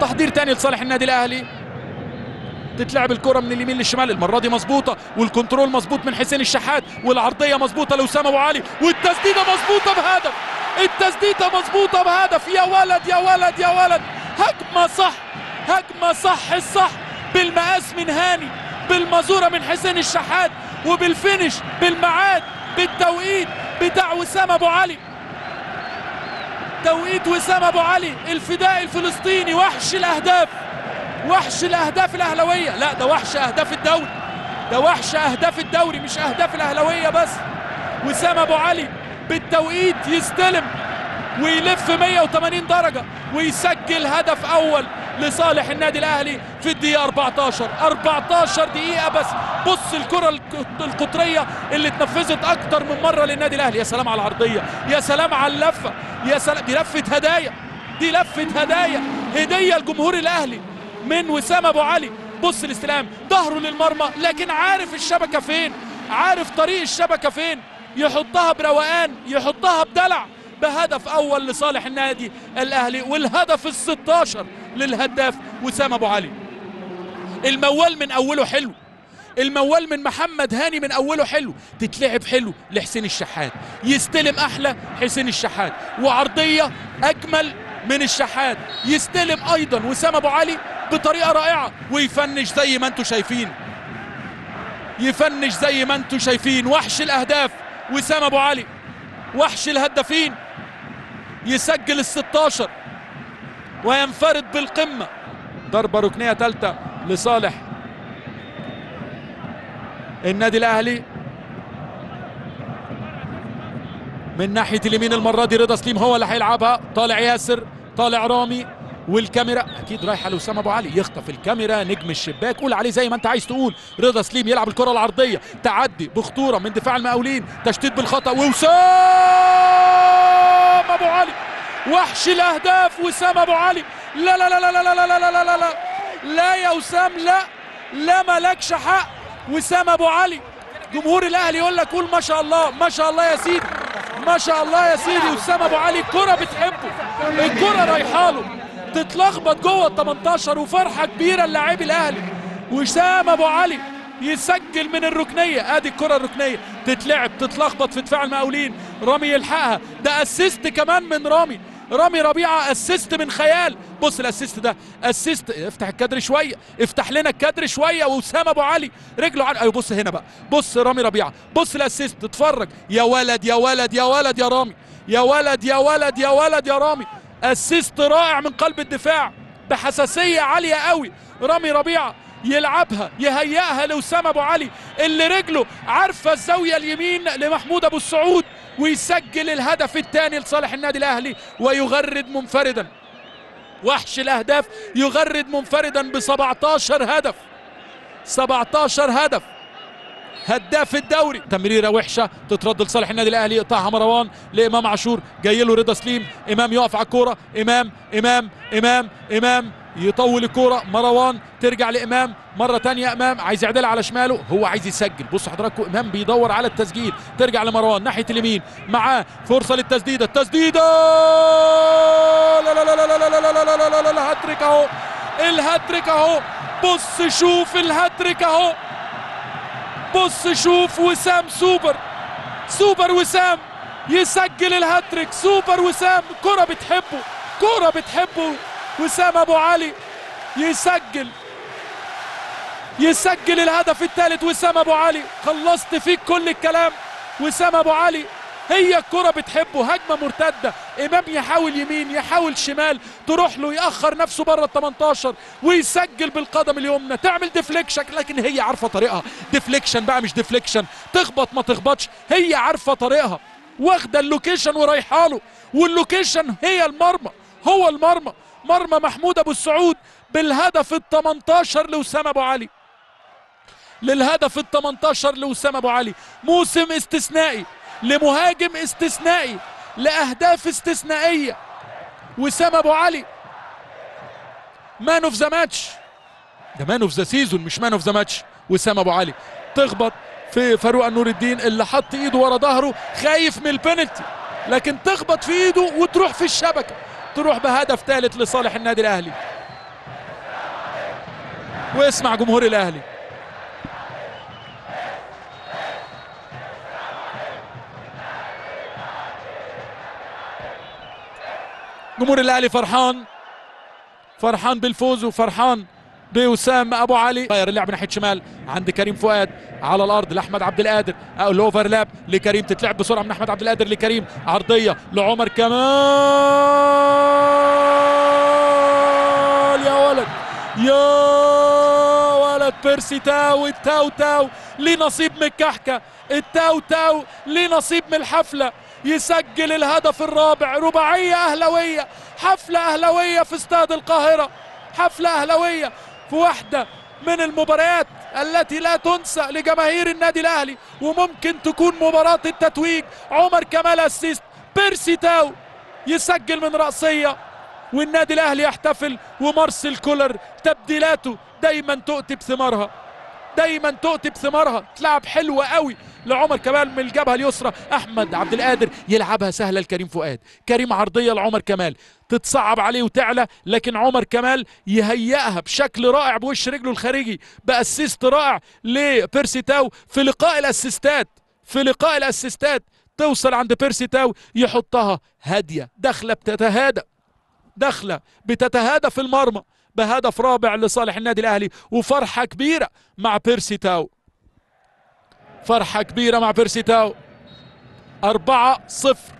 تحضير تاني لصالح النادي الأهلي. تتلعب الكرة من اليمين للشمال. المرة دي مظبوطة والكنترول مظبوط من حسين الشحات والعرضية مظبوطة لوسام أبو علي والتسديدة مظبوطة بهدف. التسديدة مظبوطة بهدف. يا ولد يا ولد يا ولد. هجمة صح هجمة صح الصح. بالمقاس من هاني بالمزورة من حسين الشحات وبال finish بالمعاد بالتوقيت بتاع وسام أبو علي. توقيت وسام أبو علي الفداء الفلسطيني وحش الأهداف. وحش الأهداف الأهلاوية. لا ده وحش أهداف الدوري. ده وحش أهداف الدوري مش أهداف الأهلاوية بس. وسام أبو علي بالتوقيت يستلم ويلف 180 درجة ويسجل هدف أول. لصالح النادي الأهلي في الدقيقة 14 14 دقيقة بس. بص الكرة الك- القطرية اللي اتنفذت أكتر من مرة للنادي الأهلي. يا سلام على العرضية. يا سلام على اللفة. يا سلام. دي لفة هدايا. دي لفة هدايا. هدية لجمهور الأهلي من وسام أبو علي. بص الاستلام. ظهره للمرمى. لكن عارف الشبكة فين؟ عارف طريق الشبكة فين؟ يحطها بروقان. يحطها بدلع. بهدف أول لصالح النادي الأهلي والهدف ال 16 للهداف وسام أبو علي. الموال من أوله حلو. الموال من محمد هاني من أوله حلو. تتلعب حلو لحسين الشحات. يستلم أحلى حسين الشحات. وعرضية اجمل من الشحات. يستلم أيضا وسام أبو علي بطريقة رائعة. ويفنش زي ما أنتم شايفين. يفنش زي ما أنتم شايفين. وحش الأهداف وسام أبو علي. وحش الهدافين. يسجل ال 16 وينفرد بالقمة. ضربة ركنية ثالثة لصالح. النادي الأهلي من ناحية اليمين المرة دي رضا سليم هو اللي هيلعبها طالع ياسر طالع رامي. والكاميرا أكيد رايحه لاسامه ابو علي يخطف الكاميرا نجم الشباك قول عليه زي ما انت عايز تقول رضا سليم يلعب الكره العرضيه تعدي بخطوره من دفاع المقاولين تشتيت بالخطا ووسام ابو علي وحش الاهداف وسام ابو علي لا لا لا لا لا لا لا لا لا لا لا لا يا وسام لا لا مالكش حق وسام ابو علي جمهور الاهلي يقول لك قول ما شاء الله ما شاء الله يا سيدي ما شاء الله يا سيدي وسام ابو علي الكره بتحبه الكره رايحه له تتلخبط جوه ال 18 وفرحة كبيرة للاعبي الأهلي. وسام أبو علي يسجل من الركنية. آدي الكرة الركنية تتلعب تتلخبط في دفاع المقاولين. رامي يلحقها. ده أسيست كمان من رامي. رامي ربيعة assist من خيال. بص ال assist ده assist. افتح الكادر شوية. افتح لنا الكادر شوية. وسام أبو علي رجله على أيوه بص هنا بقى. بص رامي ربيعة. بص ال assist. اتفرج. يا ولد يا ولد يا ولد يا رامي. يا ولد يا ولد يا ولد يا رامي. assist رائع من قلب الدفاع بحساسية عالية قوي. رامي ربيعة يلعبها يهيئها لوسام أبو علي اللي رجله عارفة الزاوية اليمين لمحمود أبو السعود ويسجل الهدف الثاني لصالح النادي الأهلي ويغرد منفردا. وحش الأهداف يغرد منفردا ب 17 هدف. 17 هدف. هداف الدوري تمريره وحشه تترد لصالح النادي الاهلي يقطعها مروان لامام عاشور جاي له رضا سليم امام يقف على الكوره امام امام امام امام يطول الكوره مروان ترجع لامام مره تانية امام عايز يعدلها على شماله هو عايز يسجل بصوا حضراتكم امام بيدور على التسجيل ترجع لمروان ناحيه اليمين معاه فرصه للتسديده التسديده لا لا لا لا لا لا لا لا لا لا لا لا هاتريك اهو الهاتريك اهو بص شوف الهاتريك اهو بص شوف وسام سوبر سوبر وسام يسجل الهاتريك. سوبر وسام كرة بتحبه كرة بتحبه. وسام أبو علي يسجل يسجل الهدف الثالث. وسام أبو علي خلصت فيك كل الكلام. وسام أبو علي هي الكرة بتحبه هجمة مرتدة. إمام يحاول يمين يحاول شمال. تروح له يأخر نفسه بره ال 18 ويسجل بالقدم اليمنى. تعمل deflection لكن هي عارفة طريقها. deflection بقى مش deflection تخبط ما تخبطش. هي عارفة طريقها. واخدة ال location ورايحة له. وال location هي المرمى هو المرمى. مرمى محمود أبو السعود بالهدف ال 18 لوسام أبو علي. للهدف ال 18 لوسام أبو علي. موسم استثنائي. لمهاجم استثنائي لأهداف استثنائية. وسام أبو علي. man of the match ده man of the season مش man of the match وسام أبو علي. تخبط في فاروق نور الدين اللي حط إيده ورا ظهره خايف من البنالتي. لكن تخبط في إيده وتروح في الشبكة. تروح بهدف ثالث لصالح النادي الأهلي. واسمع جمهور الأهلي. جمهور الأهلي فرحان. فرحان بالفوز وفرحان بوسام أبو علي. غير اللعب ناحية شمال. عند كريم فؤاد على الأرض لأحمد عبد القادر. أو ال overlap لكريم تتلعب بسرعة من أحمد عبد القادر لكريم. عرضية لعمر كمال. يا ولد. يا ولد بيرسي تاو. التاو تاو ليه نصيب من الكحكه التاو تاو ليه نصيب من الحفلة. يسجل الهدف الرابع. رباعيه أهلاوية حفلة أهلاوية في استاد القاهرة. حفلة أهلاوية في واحدة من المباريات التي لا تنسى لجماهير النادي الأهلي وممكن تكون مباراة التتويج. عمر كمال أسيست بيرسي تاو يسجل من رأسية والنادي الأهلي يحتفل ومارسيل كولر تبديلاته دايما تؤتي بثمارها. دايما تؤتي بثمارها. تلعب حلوة قوي لعمر كمال من الجبهة اليسرى. أحمد عبد القادر يلعبها سهلة لكريم فؤاد. كريم عرضية لعمر كمال. تتصعب عليه وتعلى لكن عمر كمال يهيئها بشكل رائع بوش رجله الخارجي. ب assist رائع لبيرسي تاو في لقاء الأسيستات. في لقاء الأسيستات. توصل عند بيرسي تاو يحطها هادية. داخلة بتتهادى. داخلة بتتهادى في المرمى. بهدف رابع لصالح النادي الأهلي وفرحة كبيرة مع بيرسي تاو. فرحة كبيرة مع بيرسي تاو. 4 0